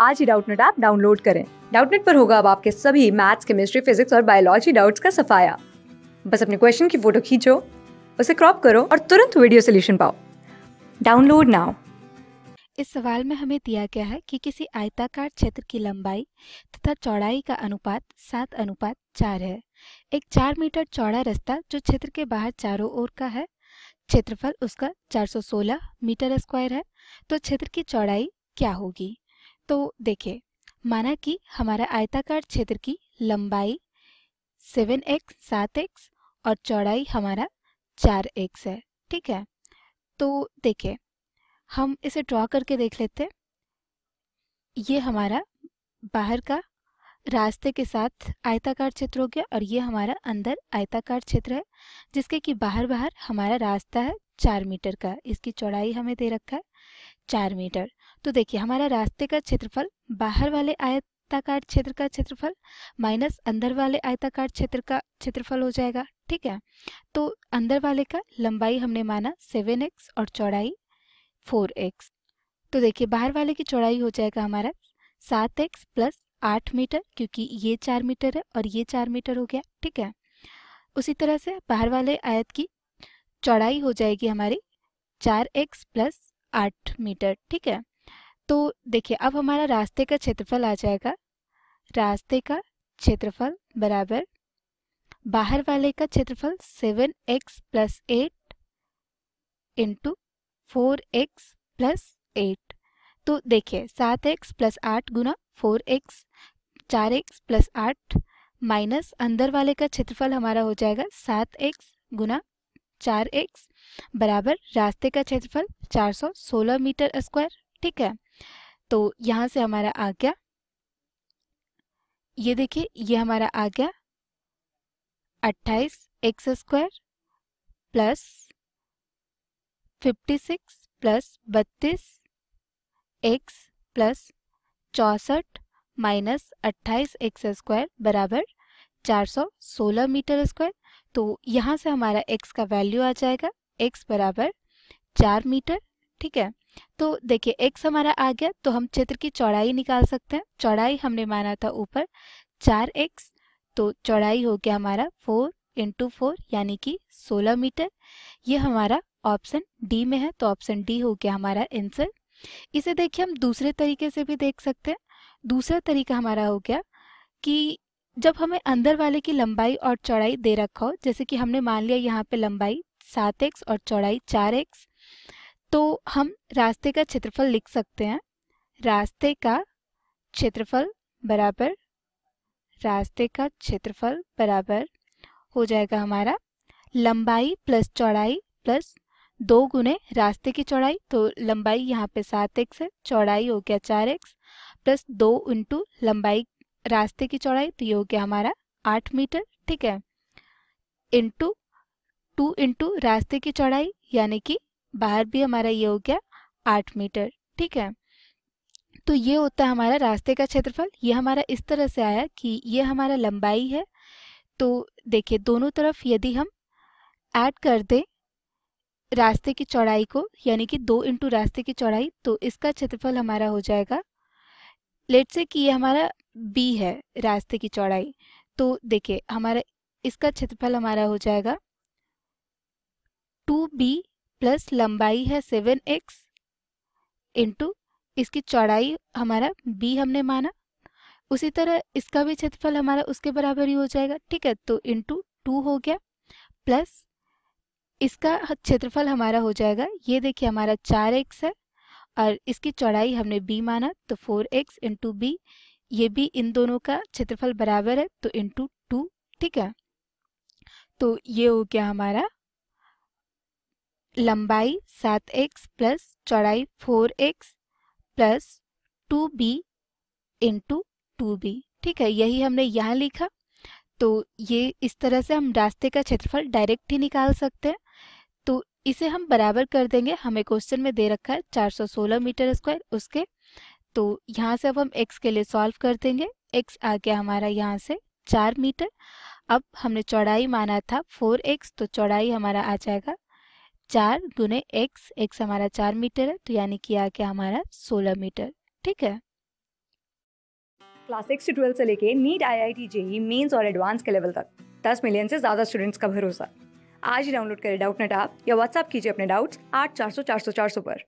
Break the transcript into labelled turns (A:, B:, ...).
A: आज ही Doubtnut app download करें। डाउटनेट पर होगा अब आपके सभी मैथ्स, केमिस्ट्री, फिजिक्स और बायोलॉजी डाउट्स का सफाया। बस अपने क्वेश्चन की फ़ोटो खींचो, उसे क्रॉप करो और तुरंत वीडियो सोल्यूशन पाओ। Download now.
B: इस सवाल में हमें दिया गया है कि किसी आयताकार क्षेत्र की लंबाई तथा चौड़ाई का अनुपात सात अनुपात चार है। एक चार मीटर चौड़ा रास्ता जो क्षेत्र के बाहर चारों ओर का है, क्षेत्रफल उसका 416 मीटर स्क्वायर है तो क्षेत्र की चौड़ाई क्या होगी? तो देखिए, माना कि हमारा आयताकार क्षेत्र की लंबाई 7x 7x और चौड़ाई हमारा 4x है, ठीक है? तो देखिए, हम इसे ड्रॉ करके देख लेते हैं। ये हमारा बाहर का रास्ते के साथ आयताकार क्षेत्र हो गया और ये हमारा अंदर आयताकार क्षेत्र है, जिसके कि बाहर बाहर हमारा रास्ता है चार मीटर का, इसकी चौड़ाई हमें दे रखा है चार मीटर। तो देखिए, हमारा रास्ते का क्षेत्रफल बाहर वाले आयताकार क्षेत्र का क्षेत्रफल माइनस अंदर वाले आयताकार क्षेत्र का क्षेत्रफल हो जाएगा, ठीक है? तो अंदर वाले का लंबाई हमने माना सेवन एक्स और चौड़ाई फोर एक्स। तो देखिए, बाहर वाले की चौड़ाई हो जाएगा हमारा सात एक्स प्लस आठ मीटर, क्योंकि ये चार मीटर है और ये चार मीटर हो गया, ठीक है? उसी तरह से बाहर वाले आयत की चौड़ाई हो जाएगी हमारी चार एक्स प्लस आठ मीटर, ठीक है? तो देखिए, अब हमारा रास्ते का क्षेत्रफल आ जाएगा। रास्ते का क्षेत्रफल बराबर बाहर वाले का क्षेत्रफल seven x plus eight into four x plus eight. तो देखिए, सात एक्स प्लस आठ गुना फोर एक्स, चार एक्स प्लस आठ माइनस अंदर वाले का क्षेत्रफल हमारा हो जाएगा सात एक्स गुना चार एक्स बराबर रास्ते का क्षेत्रफल 416 मीटर स्क्वायर। ठीक है? तो यहाँ से हमारा आ गया। ये देखिए, ये हमारा आ गया। 28 एक्स स्क्वायर प्लस 56 प्लस बत्तीस एक्स प्लस चौसठ माइनस अट्ठाईस एक्स स्क्वायर बराबर 416 मीटर स्क्वायर। तो यहाँ से हमारा x का वैल्यू आ जाएगा x बराबर चार मीटर, ठीक है? तो देखिए एक्स हमारा आ गया तो हम क्षेत्र की चौड़ाई निकाल सकते हैं। चौड़ाई हमने माना था ऊपर चार एक्स तो चौड़ाई हो गया हमारा फोर इंटू फोर यानी कि सोलह मीटर। ये हमारा ऑप्शन डी में है तो ऑप्शन डी हो गया हमारा आंसर इसे देखिए, हम दूसरे तरीके से भी देख सकते हैं। दूसरा तरीका हमारा हो गया कि जब हमें अंदर वाले की लंबाई और चौड़ाई दे रखा हो, जैसे कि हमने मान लिया यहाँ पे लंबाई सात एक्स और चौड़ाई चार एक्स तो हम रास्ते का क्षेत्रफल लिख सकते हैं। रास्ते का क्षेत्रफल बराबर, रास्ते का क्षेत्रफल बराबर हो जाएगा हमारा लंबाई प्लस चौड़ाई प्लस दो गुने रास्ते की चौड़ाई। तो लंबाई यहाँ पे सात एक्स है, चौड़ाई हो गया चार एक्स प्लस दो इंटू लंबाई रास्ते की चौड़ाई तो ये हो गया हमारा आठ मीटर, ठीक है। इंटू टू इंटू रास्ते की चौड़ाई, यानी कि बाहर भी हमारा ये हो गया आठ मीटर, ठीक है? तो ये होता है हमारा रास्ते का क्षेत्रफल। ये हमारा इस तरह से आया कि ये हमारा लंबाई है। तो देखिए, दोनों तरफ़ यदि हम ऐड कर दें रास्ते की चौड़ाई को, यानी कि दो इंटू रास्ते की चौड़ाई तो इसका क्षेत्रफल हमारा हो जाएगा। लेट से कि ये हमारा बी है रास्ते की चौड़ाई तो देखिए, हमारा इसका क्षेत्रफल हमारा हो जाएगा टू बी प्लस लंबाई है सेवन एक्स इंटू, इसकी चौड़ाई हमारा बी हमने माना। उसी तरह इसका भी क्षेत्रफल हमारा उसके बराबर ही हो जाएगा, ठीक है? तो इंटू टू हो गया, प्लस इसका क्षेत्रफल हमारा हो जाएगा, ये देखिए हमारा चार एक्स है, और इसकी चौड़ाई हमने बी माना तो फोर एक्स इंटू बी, ये भी इन दोनों का क्षेत्रफल बराबर है तो इंटू टू, ठीक है? तो ये हो गया हमारा लंबाई सात एक्स प्लस चौड़ाई four x plus two b into two b. ठीक है, यही हमने यहाँ लिखा। तो ये इस तरह से हम रास्ते का क्षेत्रफल डायरेक्ट ही निकाल सकते हैं। तो इसे हम बराबर कर देंगे। हमें क्वेश्चन में दे रखा है 416 मीटर स्क्वायर उसके। तो यहाँ से अब हम x के लिए सॉल्व कर देंगे। x आ गया हमारा यहाँ से चार मीटर। अब हमने चौड़ाई माना था फोर एक्स तो चौड़ाई हमारा आ जाएगा चार गुने एक्स एक्स हमारा चार मीटर है तो यानी कि आ गया हमारा सोलह मीटर, ठीक है?
A: क्लास सिक्स से ट्वेल्थ से लेके NEET I I T JEE mains और एडवांस के लेवल तक, दस मिलियन से ज़्यादा स्टूडेंट्स का भरोसा। आज ही डाउनलोड करें डाउट नेट आप या व्हाट्सअप कीजिए अपने डाउट्स आठ चार सौ चार सौ चार सौ पर।